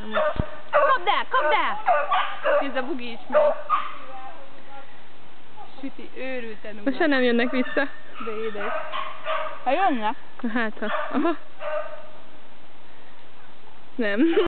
Na most. Kapd el, kapd el! Nézd, a bugi is megy. Süti, őrülten Most nem jönnek vissza. De édes. Ha jönnek, Hát, ha. Aha. Nem.